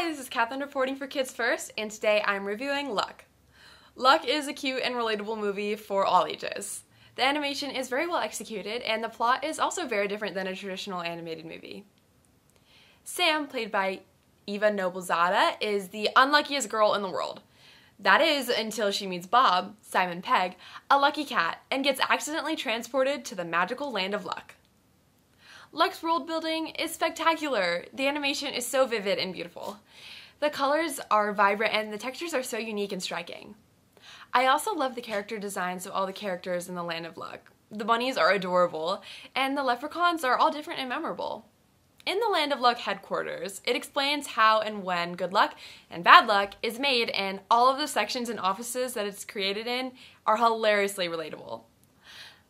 Hi, this is Katherine reporting for Kids First, and today I'm reviewing Luck. Luck is a cute and relatable movie for all ages. The animation is very well executed, and the plot is also very different than a traditional animated movie. Sam, played by Eva Noblezada, is the unluckiest girl in the world. That is until she meets Bob, Simon Pegg, a lucky cat, and gets accidentally transported to the magical land of luck. Luck's world building is spectacular. The animation is so vivid and beautiful. The colors are vibrant and the textures are so unique and striking. I also love the character designs of all the characters in the Land of Luck. The bunnies are adorable, and the leprechauns are all different and memorable. In the Land of Luck headquarters, it explains how and when good luck and bad luck is made, and all of the sections and offices that it's created in are hilariously relatable.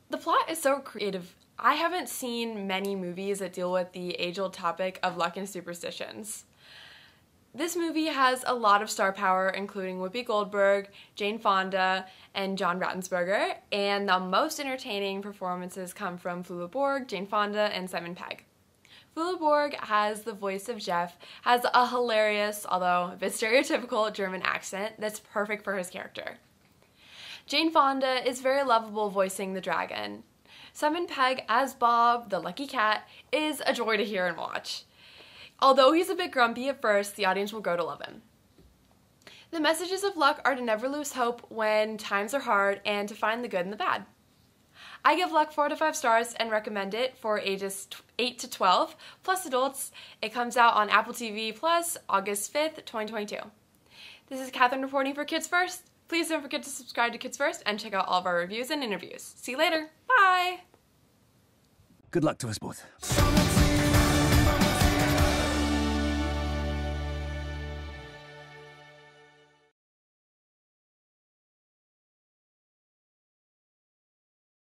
The plot is so creative I haven't seen many movies that deal with the age old topic of luck and superstitions. This movie has a lot of star power, including Whoopi Goldberg, Jane Fonda, and John Ratzenberger, and the most entertaining performances come from Flula Borg, Jane Fonda, and Simon Pegg. Flula Borg has the voice of Jeff, has a hilarious, although a bit stereotypical, German accent that's perfect for his character. Jane Fonda is very lovable voicing the dragon, Simon Pegg as Bob, the lucky cat, is a joy to hear and watch. Although he's a bit grumpy at first, the audience will grow to love him. The messages of luck are to never lose hope when times are hard and to find the good in the bad. I give Luck 4 to 5 stars and recommend it for ages 8 to 12 plus adults. It comes out on Apple TV Plus August 5th, 2022. This is Katherine reporting for Kids First. Please don't forget to subscribe to Kids First and check out all of our reviews and interviews. See you later. Bye. Good luck to us both.